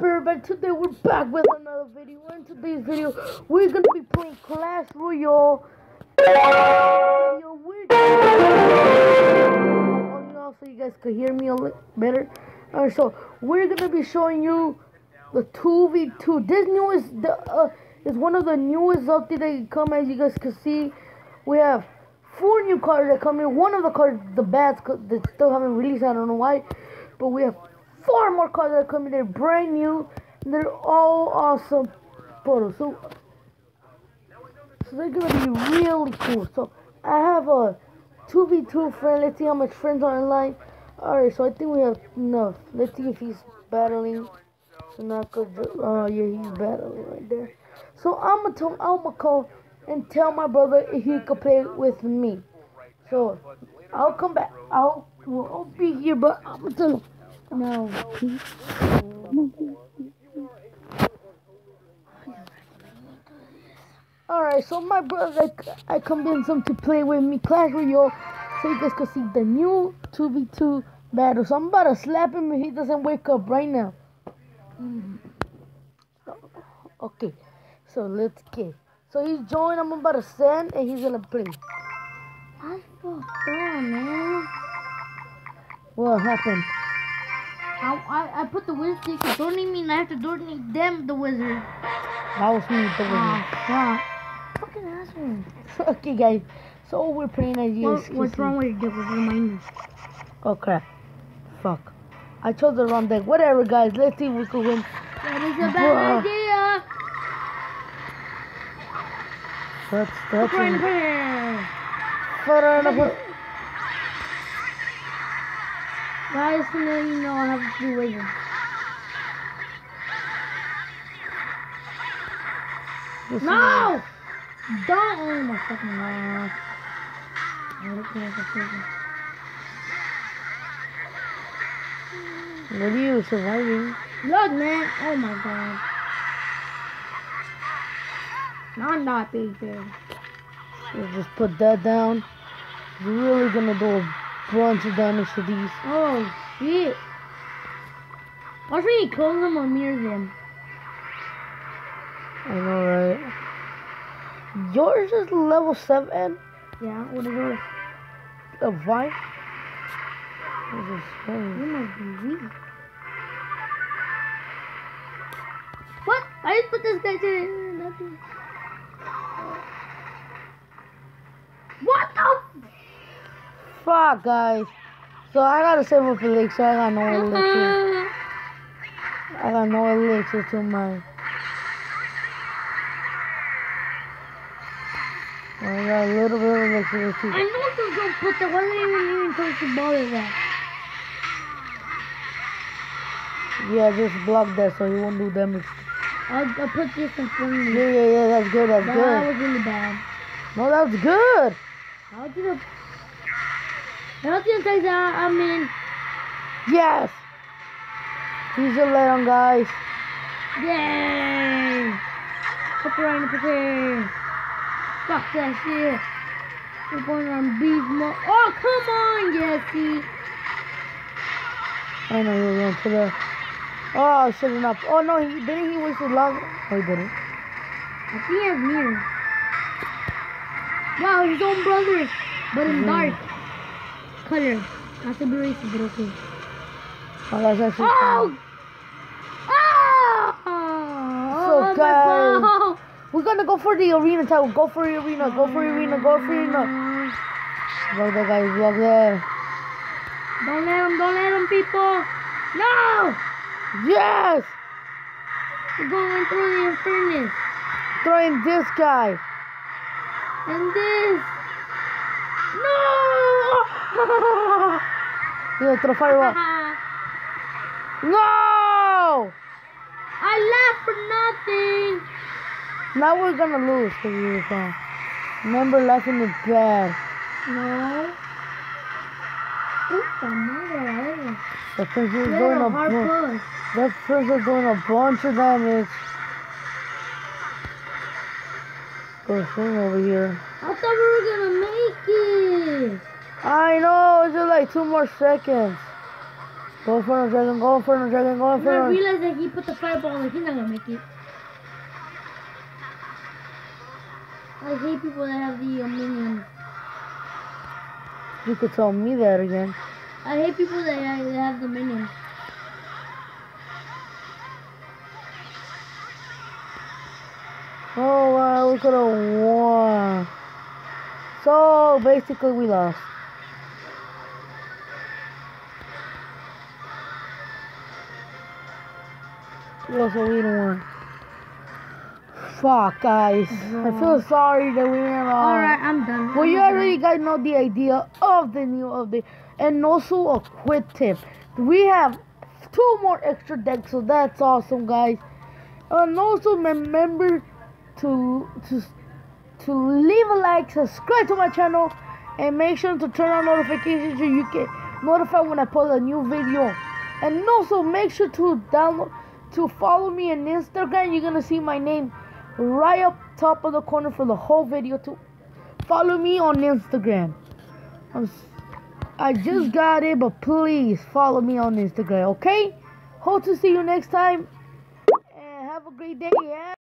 up everybody? Today we're back with another video. In today's video, we're gonna be playing Clash Royale. We're so you guys could hear me a little better. Alright, so we're gonna be showing you the 2v2. This new is the uh, is one of the newest updates that come as you guys can see. We have four new cards that come in. One of the cards, the bats, they still haven't released. I don't know why, but we have four more cards that are coming. They're brand new. they're all awesome photos. So, so they're gonna be really cool. So I have a 2v2 friend. Let's see how much friends are online. Alright, so I think we have enough. Let's see if he's battling. So not good. Oh, uh, yeah, he's battling right there. So I'm gonna tell I'm gonna call and tell my brother if he could play with me. So I'll come back. I'll, well, I'll be here, but I'm gonna tell him. No. Alright, so my brother, I, I convinced him to play with me Clash Royale so you guys can see the new 2v2 battle. So I'm about to slap him if he doesn't wake up right now. Mm-hmm. Okay, so let's get. So he's joined, I'm about to send, and he's gonna play. I fucked up, man. What happened? I, I, I put the wizard stick, don't need me, I have to donate them, the wizard. That was me, the wizard. Ah, fuck. Fucking asshole. okay, guys. So we're playing as you what, What's wrong with your deck? Remind me. Oh, crap. Fuck. I chose the wrong deck. Whatever, guys. Let's see if we can win. That is a bad Bruh. idea. That's, that's... Put in prayer. Guys, now you know I have to do waiting. No! Don't! Oh my fucking god. What are you surviving? Look, man. Oh my god. I'm not big there. So just put that down. You're really gonna do a bunch of damage to these. Oh, shit. Watch me kill them or mirror them. I know, right? Yours is level 7? Yeah, what is yours? A vine? This is strange. You might be weak. What? I just put this guy to nothing. What the Fuck, guys. So I gotta save up elixir. I got no elixir. I got no elixir to my. I got a little bit of elixir too. I know you don't put that. Why didn't even even touch the bother that? Yeah, just block that so he won't do damage. I'll, I'll put this in front of you. Yeah, yeah, yeah, that's good, that's that good. That was really bad. No, that was good. How did you Now the guys I'm in. Yes! He's a let guys. Yay! Prepare, prepare. Fuck that shit. We're going on beast mode. Oh, come on, Jesse. I know you're going to the... Oh, shouldn't up. Oh, no, he didn't he waste his love? Oh, he didn't. I think he has mirror. Wow, his own brother, but in mm. dark color. Not to be racist, but okay. Oh, that's Oh! Oh! So, oh, guys, we're gonna go for the arena title. Go for the arena. Go for the arena. Go for the arena. Look there, guys. Look there. Don't let him. Don't let him, people. No! Yes! We're going through the inferno. Throwing this guy. And this. No! Yeah, throw fireball. no! I laughed for nothing. Now we're gonna lose because you were fine. Remember, laughing is bad. No. The prince is doing a, bunch. That prince is doing a bunch of damage. Go swing over here. I thought we were gonna make it. I know, it's just like two more seconds. Go for the dragon, go for the dragon, go And I for the realized that he put the fireball, like he's not gonna make it. I hate people that have the uh, minions. You could tell me that again. I hate people that, uh, that have the minions. Oh wow, we could have won. So basically we lost. So we didn't win. Fuck guys. I feel sorry that we uh, Alright, I'm done. Well, you I'm already guys know the idea of the new update, and also a quick tip. We have two more extra decks, so that's awesome, guys. And also remember to to to leave a like, subscribe to my channel, and make sure to turn on notifications so you get notified when I post a new video. And also make sure to download to follow me on Instagram. You're gonna see my name right up top of the corner for the whole video to follow me on Instagram. I'm, I just got it, but please follow me on Instagram, okay? Hope to see you next time. And have a great day. Yeah.